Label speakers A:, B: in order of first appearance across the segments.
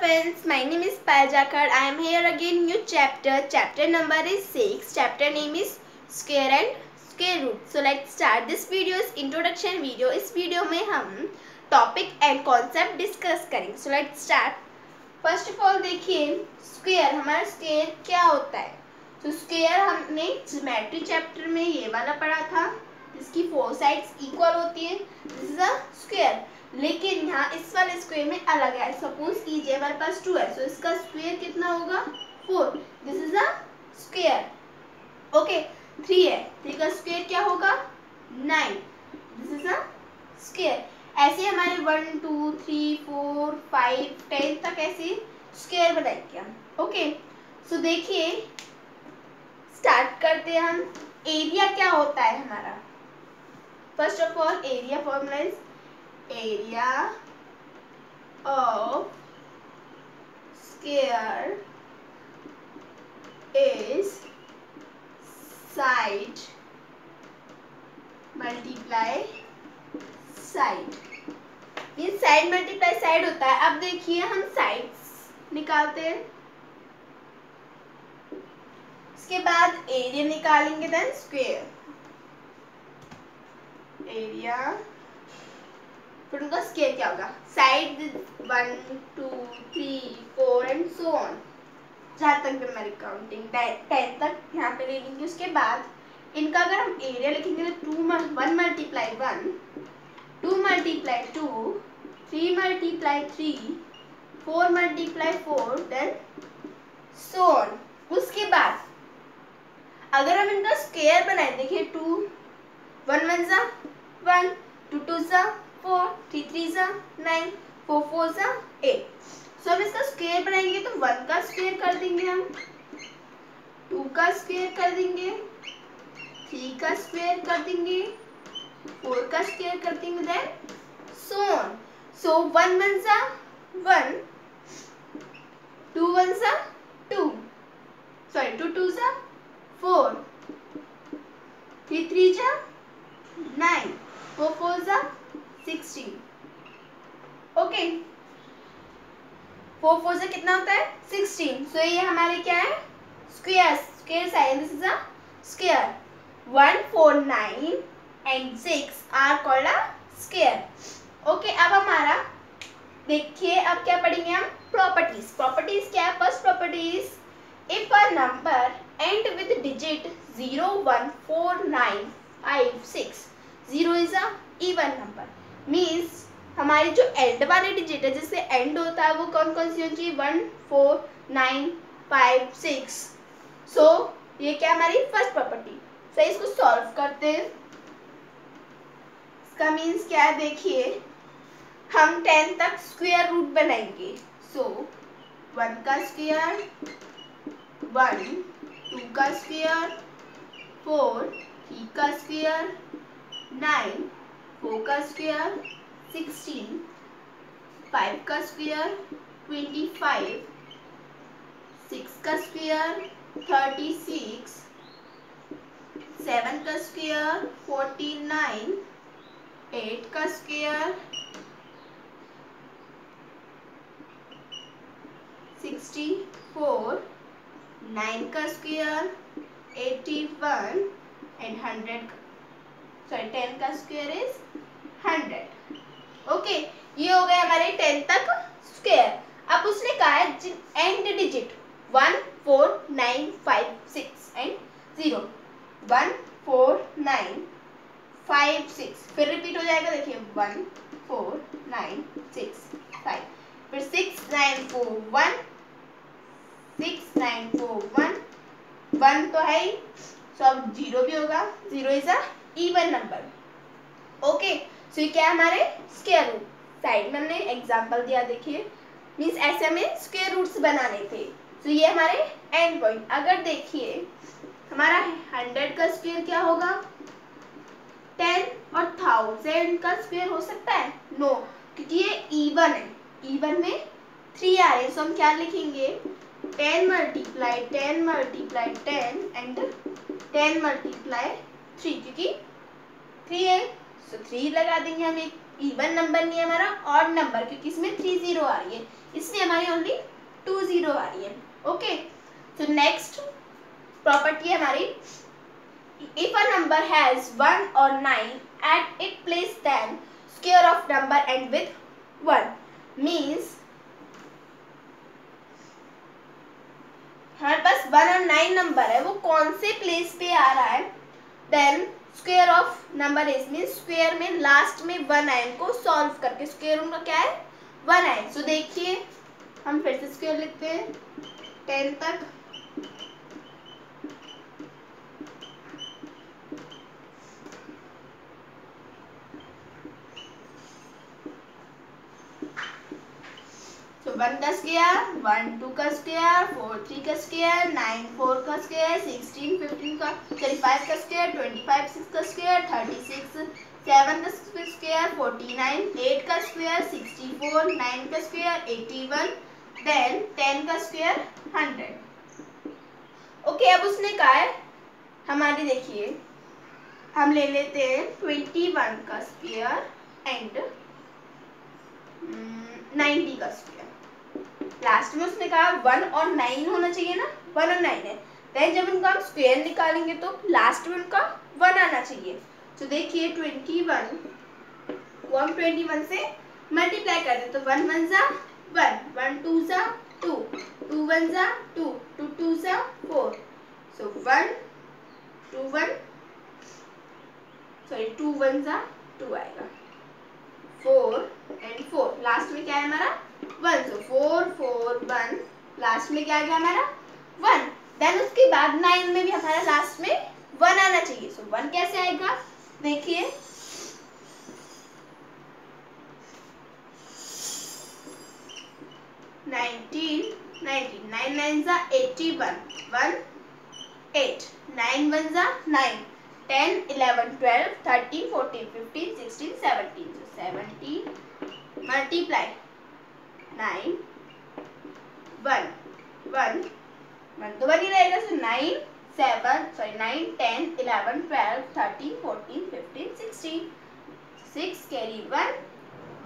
A: friends, my name is Pajakar. I am here again new chapter. Chapter number is 6. Chapter name is square and square root. So let's start this video's introduction video. इस video में हम topic and concept discuss करेंगे so let's start first of all देखिए square हमारा square क्या होता है तो so, स्क्वेयर हमने ज्योमेट्री चैप्टर में ये वाला पढ़ा था जिसकी फोर साइड्स इक्वल होती है दिस इज़ अ स्क्वेयर लेकिन यहाँ इस वाले स्क्वेयर में अलग है। सपोज़ कीजिए हमारे पास टू है सो इसका स्क्वेयर कितना होगा? Four this is a square okay three है। थ्री का स्क्वेयर क्या होगा? Nine this is a square ऐसे हमारे one two three four five ten तक ऐसे स्क्वेयर बनाएँगे हम। ओके सो देखिए स्टार्ट करते हैं हम। एरिया क्या होता है हमारा? First of all area formula is area of square is side. Multiply side. ये साइड मल्टीप्लाई साइड होता है। अब देखिए हम साइड्स निकालते हैं। इसके बाद एरिया निकालेंगे देन स्क्वेयर एरिया फिर उनका स्केल क्या होगा? Side one two three four and so on जहाँ तक भी हमारी काउंटिंग टेन तक यहाँ पे ले लेंगे उसके बाद इनका अगर हम एरिया लिखेंगे तो to one multiply one two multiply two three multiply three four multiply four then so on उसके बाद अगर हम इनका स्केयर बनाए, देखिए टू वन वन ज़ा वन टू टू ज़ा फोर थ्री थ्री सा नाइन फोर फोर सा एट सो हम इसका स्क्वेयर बनाएँगे तो वन का स्क्वेयर कर देंगे हम। टू का स्क्वेयर कर देंगे। थ्री का स्क्वेयर कर देंगे। फोर का स्क्वेयर कर देंगे then so on so one one सा वन टू वन सा टू सॉरी टू टू सा फोर थ्री थ्री जा नाइन फोर फोर सा सिक्सटीन ओके फोर फोर से कितना होता है? सिक्सटीन सो ये हमारे क्या है? Square square side this is a square one four nine and six are called a square okay अब हमारा देखिए, अब क्या पढ़ेंगे हम? प्रॉपर्टीज़ प्रॉपर्टीज़ क्या है? First properties if a number end with digit zero one four nine five six zero is a even number means हमारी जो एंड वाले डिजिट है जिससे एंड होता है वो कौन कौन सी होती है? One four nine five six so ये क्या हमारी फ़र्स्ट प्रॉपर्टी सो इसको सॉल्व करते हैं। इसका मीन्स क्या है? देखिए हम टेन तक स्क्वेयर रूट बनाएँगे। सो so, वन का स्क्वेयर वन टू का स्क्वेयर फोर थ्री का स्क्वेयर नाइन फोर का स्क्वेयर, सिक्सटीन, फाइव का स्क्वेयर, ट्वेंटी फाइव, सिक्स का स्क्वेयर, थर्टी सिक्स, सेवन का स्क्वेयर, फोर्टी नाइन, एट का स्क्वेयर, सिक्सटी फोर, नाइन का square, eighty one, and hundred sorry ten का square is hundred okay ये हो गए हमारे टेन तक स्क्वेयर अब उसने कहा है end digit one four nine five six end zero one four nine five six फिर रिपीट हो जाएगा, देखिए one four nine six five फिर six nine four one six nine four one one तो है ही सो अब ज़ीरो भी होगा. Zero is a even number okay so ये क्या है हमारे? स्क्वायर रूट साइड में हमने एग्जांपल दिया देखिए। मीन्स ऐसे हमें स्क्वायर रूट्स बनाने थे। तो so ये हमारे एंड पॉइंट अगर देखिए हमारा हंड्रेड का स्क्वायर क्या होगा? टेन और थाउज़ेंड का स्क्वायर हो सकता है? नो no, क्योंकि ये इवन है। इवन में थ्री आ रहे सो हम क्या लिखेंगे? Ten multiply ten multiply ten and ten multiply three क्योंकि थ्री है? सो थ्री लगा देंगे हम। एक इवन नंबर नहीं है हमारा ऑड नंबर क्योंकि इसमें थ्री ज़ीरो आ रही है। इसमें हमारी ओनली टू ज़ीरो आ रही है। ओके तो नेक्स्ट प्रॉपर्टी हमारी। If a number has 1 or 9 at its place then square of number end with 1 means हमारे पास वन और नाइन नंबर है, वो कौन से प्लेस पे आ रहा है? Then square of number is mean square में लास्ट में वन आए को सॉल्व करके स्क्वेयर उनका क्या है? वन आए सो देखिए, हम फिर से स्क्वेयर लिखते हैं। टेन तक वन का स्क्वायर वन टू का स्क्वायर फोर थ्री का स्क्वायर नाइन फोर का स्क्वायर सिक्सटीन फिफ्टीन का थर्टी फाइव का स्क्वायर ट्वेंटी फाइव सिक्स का स्क्वायर थर्टी सिक्स सेवन का स्क्वायर फोर्टी नाइन एट का स्क्वायर सिक्सटी फोर नाइन का square eighty one then ten का square hundred okay अब उसने कहा है हमारी देखिए हम ले लेते हैं ट्वेंटी वन का स्क्वायर एंड नाइन्टी का स्क्वायर लास्ट में उसने कहा वन और नाइन होना चाहिए ना? वन और नाइन है। देन जब उनका हम स्क्वेयर निकालेंगे तो लास्ट में उनका वन आना चाहिए। तो देखिए ट्वेंटी वन हम ट्वेंटी वन से मल्टीप्लाई कर दे। तो वन वन ज़ा वन वन टू ज़ा टू टू वन ज़ा टू टू टू ज़ा four so one two one sorry two one ज़ा टू आएगा। फोर एंड फोर लास्ट में क्या है हमारा? One so four four one last में क्या गया हमारा? वन देन उसके बाद नाइन में भी हमारा लास्ट में वन आना चाहिए. सो so, वन कैसे आएगा? देखिए. नाइनटीन नाइनटीन नाइन नाइन जा eighty one one eight nine one जा nine ten eleven twelve thirteen fourteen fifteen sixteen seventeen seventeen multiply nine one one one तो वन ही रहेगा so nine seven sorry nine ten eleven twelve thirteen fourteen fifteen sixteen six carry one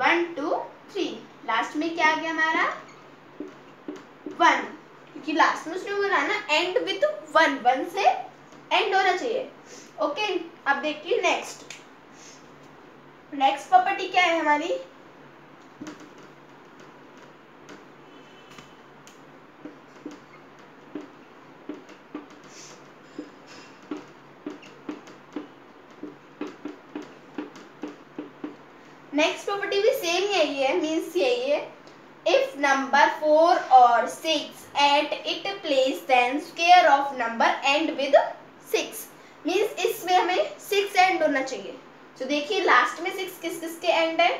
A: one two three last में क्या आ गया हमारा? One क्योंकि last में उसने बोला ना एंड विथ वन वन से एंड होना चाहिए। ओके अब देखिए नेक्स्ट नेक्स्ट प्रॉपर्टी क्या है हमारी नेक्स्ट प्रॉपर्टी भी सेम यही है मीन्स यही है इफ़ नंबर फोर और six eight it place then square of number end with six means इसमें हमें सिक्स एंड होना चाहिए। तो देखिए लास्ट में सिक्स किस किस के एंड है?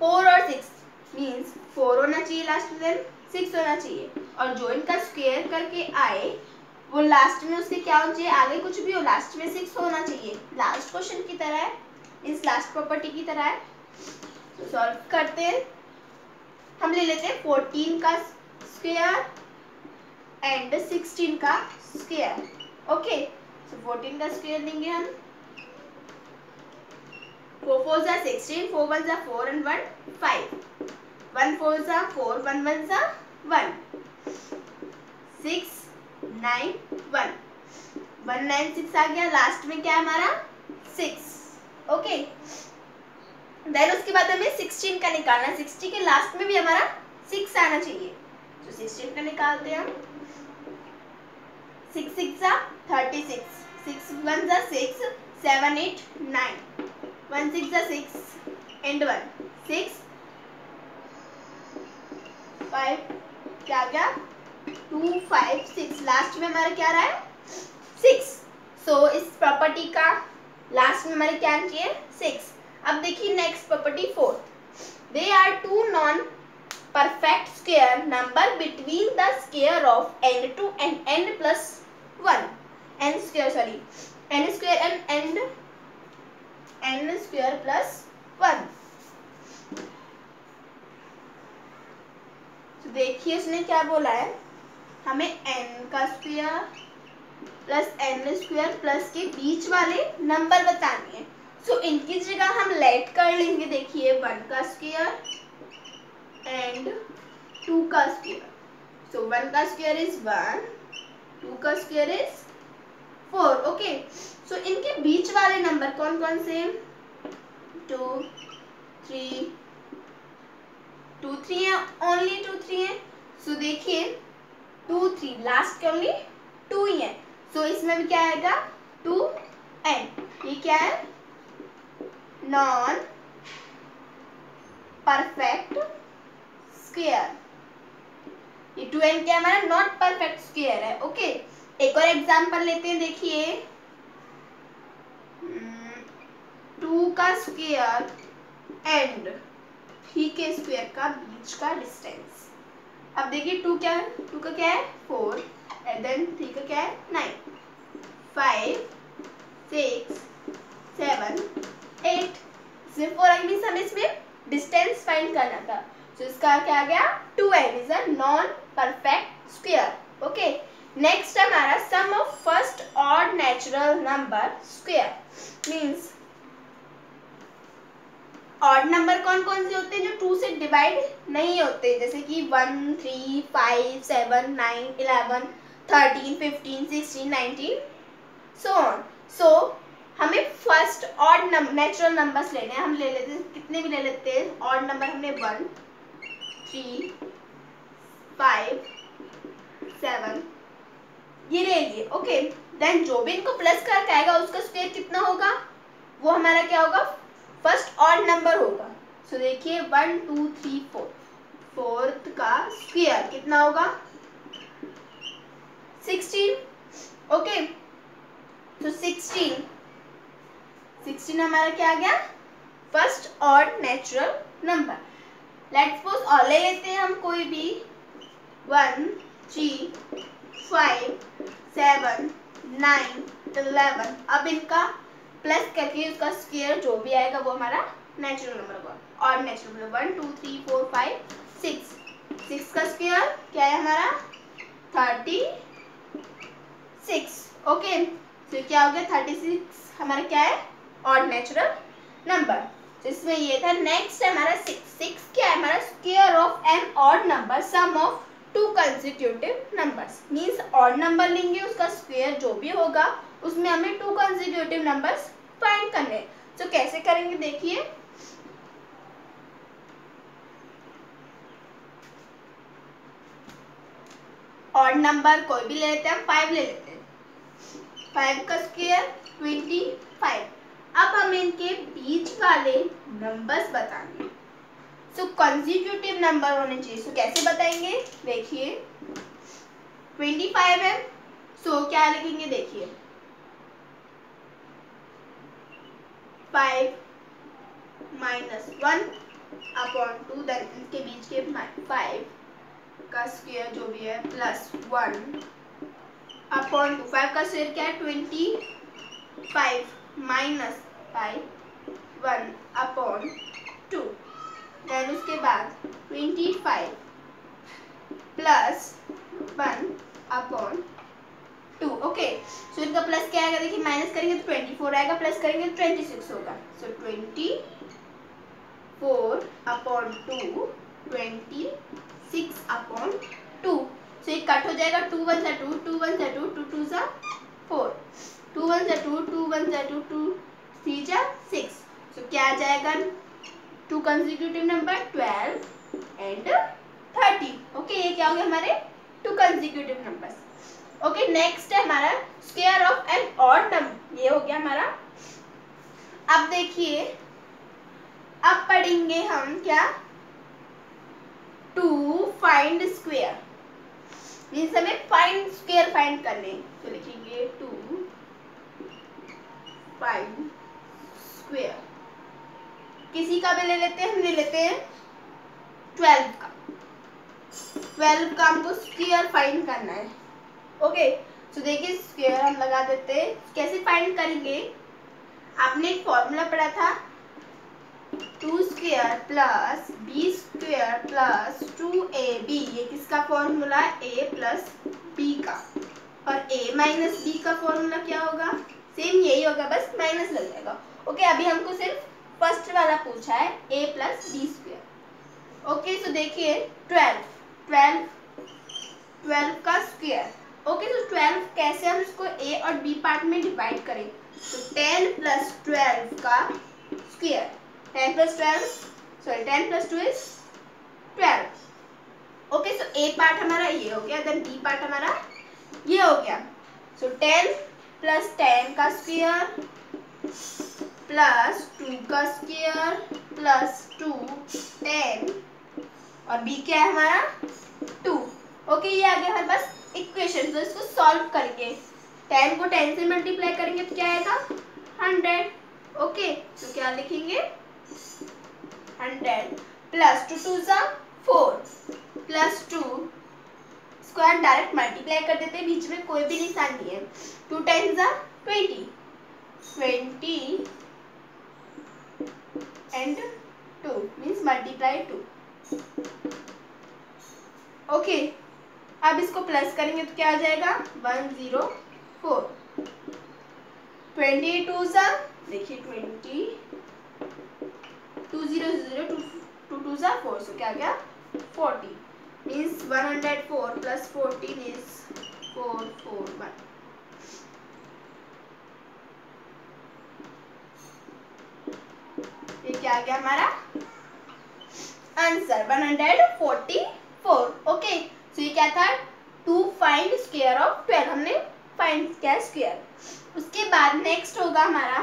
A: फोर और सिक्स मीन्स फोर होना चाहिए लास्ट में देन सिक्स होना चाहिए। और जो इनका स्क्वेयर करके आए, वो लास्ट में उसके क्या होना चाहिए? आगे कुछ भी हो लास्ट में सिक्स होना चाहिए। लास्ट क्वेश्चन की तरह है। इस लास्ट प्रॉपर्टी की तरह है। तो सॉल्व करते हैं। हम ले लेते हैं फोर्टीन का स्क्वेयर एंड सिक्सटीन का स्क्वेयर ओके सो फोर्टीन का स्क्वेयर लेंगे हम। फोर फोर जा सिक्सटीन फोर वन जा four and one five one four जा फोर वन वन जा one six nine one one nine six आ गया लास्ट में क्या हमारा? सिक्स ओके देन उसके बाद हमें सिक्सटीन का निकालना है। सिक्सटी के लास्ट में भी हमारा सिक्स आना चाहिए। तो सिक्सटीन का निकालते हैं six six thirty six six one जा six seven eight nine one six जा six and one six five क्या गया? टू फाइव सिक्स लास्ट में हमारा क्या रहा है? सिक्स सो so, इस प्रॉपर्टी का लास्ट में हमारे क्या चाहिए सिक्स अब देखिए next property fourth they are two non perfect square number between the square of n two and n plus one n square sorry n square and and n square plus one देखिए इसने क्या बोला है? हमें n का square plus n square plus के बीच वाले नंबर बताने हैं। सो so, इनकी जगह हम लेट कर लेंगे देखिए वन का स्क्वेयर एंड टू का स्क्वेयर सो वन का स्क्वेयर इज़ वन टू का square is four okay so इनके बीच वाले नंबर कौन कौन से टू थ्री टू थ्री है ओनली टू थ्री है. सो देखिए टू थ्री लास्ट के ओनली टू ही है. सो so, इसमें भी क्या आएगा? टू एन ये क्या है? नॉन परफेक्ट स्क्वेयर ये टू एन क्या हमारा नॉट परफेक्ट स्क्वेयर है ओके एक और एग्जांपल लेते हैं, देखिए। टू का स्क्वेयर एंड थ्री के स्क्वेयर का बीच का डिस्टेंस अब देखिए टू क्या है? टू का क्या है? फोर एंड देन थ्री का क्या है? Nine five six seven eight इसमें फोर मीन्स हमें इसमें। डिस्टेंस फाइंड करना था। तो इसका क्या आ गया? Two n is a non perfect square okay next हमारा sum of first odd natural number square means odd number कौन कौन से होते हैं जो टू से डिवाइड नहीं होते? जैसे कि one three five seven nine eleven thirteen fifteen sixteen nineteen so on so हमें फ़र्स्ट ऑड नेचुरल नंबर्स लेने हैं। हम ले लेते हैं, कितने भी ले लेते हैं ऑड नंबर हमने वन थ्री फाइव सेवन ये ले लिए ओके देन जो भी इनको प्लस करके आएगा, उसका स्क्वायर कितना होगा? वो हमारा क्या होगा? फ़र्स्ट ऑड नंबर होगा. सो देखिए one two three four fourth का स्क्वायर कितना होगा? सिक्सटीन ओके तो सिक्सटीन सिक्सटीन हमारा क्या आ गया? First odd natural number let's suppose और ले लेते हैं हम कोई भी. One three five seven nine eleven अब इनका प्लस करके उसका स्केयर जो भी आएगा वो हमारा नेचुरल नंबर होगा और natural number one two three four five six six का स्केयर क्या है हमारा? थर्टी सिक्स ओके तो क्या हो गया? थर्टी सिक्स हमारा क्या है? और नेचुरल नंबर इसमें ये था नेक्स्ट हमारा सिक्स सिक्स क्या है? हमारा square of n odd number sum of two consecutive numbers means odd number लेंगे, उसका स्क्वायर जो भी होगा, उसमें हमें टू कंसिक्यूटिव नंबर्स फाइंड करने तो कैसे करेंगे देखिए। ऑड नंबर कोई भी ले लेते हैं फाइव ले लेते हैं। फाइव का स्क्वायर ट्वेंटी फाइव अब हमें इनके बीच वाले नंबर्स बताने सो कंसिक्यूटिव नंबर होने चाहिए। सो so, कैसे बताएँगे? देखिए ट्वेंटी फाइव है। सो so, क्या लिखेंगे? देखिए। Five minus one upon two इनके बीच के फाइव का स्क्वायर जो भी है plus one upon two five का स्क्वायर क्या है? Twenty five minus five one upon two then उसके बाद twenty five plus one upon two okay so इनका प्लस क्या आएगा? देखिए माइनस करेंगे तो ट्वेंटी फोर आएगा प्लस करेंगे तो ट्वेंटी सिक्स होगा. So twenty four upon two twenty six upon two so ये कट हो जाएगा. टू वन सा टू टू वन सा टू टू टू सा फोर टू वन सा टू टू वन सा टू टू थ्री जा सिक्स सो क्या आ जाएगा? Two consecutive number twelve and thirty okay ये क्या हो गया हमारे? Two consecutive numbers okay next है हमारा square of n odd number ये हो गया हमारा। अब देखिए, अब पढ़ेंगे हम क्या? टू फाइंड स्क्वेयर मीन्स हमें फाइंड स्क्वेयर फाइंड करने तो लिखेंगे टू फाइंड स्क्वेयर किसी का भी ले लेते हैं, हम ले लेते हैं ट्वेल्व का। ट्वेल्व का हमको स्क्वेयर फाइंड करना है। ओके तो देखिए स्क्वेयर हम लगा देते हैं। कैसे फाइंड करेंगे? आपने एक फॉर्मूला पढ़ा था two square plus b square plus two a b ये किसका फॉर्मूला ए प्लस बी का। और ए माइनस बी का फॉर्मूला क्या होगा? सेम यही होगा, बस माइनस लग जाएगा। ओके अभी हमको सिर्फ़ फ़र्स्ट वाला पूछा है a plus b square okay so देखिए ट्वेल्व ट्वेल्व ट्वेल्व का स्क्वेयर ओके तो ट्वेल्व कैसे हम इसको ए और बी पार्ट में डिवाइड करें? तो टेन प्लस ट्वेल्व का square ten plus twelve sorry ten plus two is twelve okay so a part हमारा ये हो गया देन बी पार्ट हमारा ये हो गया. सो टेन प्लस टेन का स्क्वेयर प्लस टू का स्क्वेयर प्लस टू टेन। और बी क्या है हमारा? टू। ओके ये आ गया हमारे पास इक्वेशन तो इसको सॉल्व करेंगे। टेन को टेन से मल्टीप्लाई करेंगे तो क्या आएगा? हंड्रेड ओके तो क्या लिखेंगे? हंड्रेड प्लस टू टू सा four plus two square direct multiply कर देते हैं, बीच में कोई भी निशान नहीं है। टू टाइम्स जा twenty twenty and two means multiply two okay अब इसको प्लस करेंगे तो क्या आ जाएगा? One zero four twenty two सा, देखिए twenty two zero zero two two सा फोर सो क्या गया? Forty means one hundred four plus fourteen is four four one क्या आ गया हमारा? Answer one hundred forty four okay so ये क्या था? To find square of twelve हमने फाइंड किया स्क्वेयर उसके बाद नेक्स्ट होगा हमारा।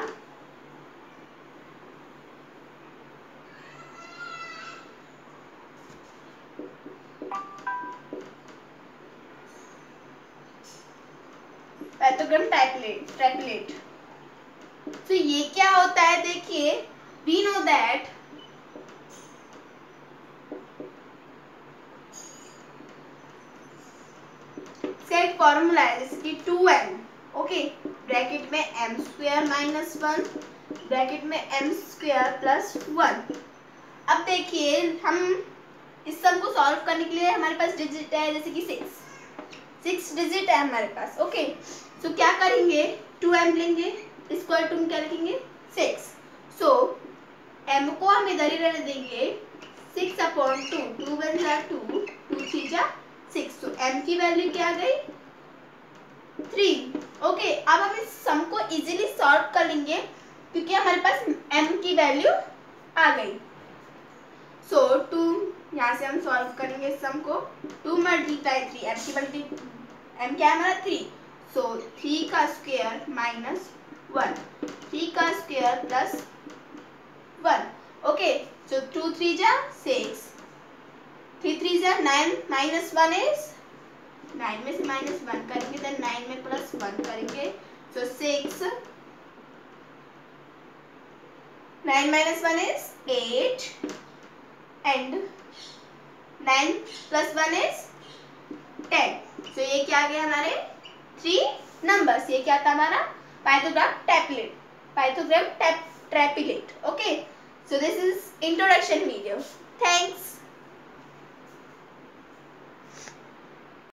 A: पैथोग्राम ट्राइपलेट ट्राइपलेट तो ये क्या होता है? देखिए we know that set formula है जैसे कि टू एम ओके ब्रैकेट में m square minus one bracket में एम स्क्वेयर प्लस वन अब देखिए, हम इस सबको सॉल्व करने के लिए हमारे पास डिजिट है, जैसे कि सिक्स सिक्स डिजिट है हमारे पास ओके सो क्या करेंगे? टू एम लेंगे स्क्वायर टू क्या लिखेंगे? सिक्स सो एम को हम इधर ही रहने देंगे। Six upon two two one जा टू टू थ्री जा सिक्स तो एम की वैल्यू क्या आ गई? थ्री ओके अब हम इस सम को इजीली सॉल्व कर लेंगे, क्योंकि हमारे पास एम की वैल्यू आ गई। सो टू यहाँ से हम सॉल्व करेंगे इस सम को। टू मल्टीप्लाई थ्री एम की मल्टी एम क्या है हमारा? थ्री सो थ्री का स्क्वेयर माइनस वन थ्री का square plus one okay so two three जा सिक्स थ्री थ्री जा nine minus one is nine में से माइनस वन करेंगे देन नाइन में प्लस वन करेंगे. So six nine minus one is eight and nine plus one is ten so ये क्या आ गया हमारे? थ्री नंबर्स ये क्या था हमारा? Pythagoras triplet Pythagoras tap triplet okay? So this is introduction video. Thanks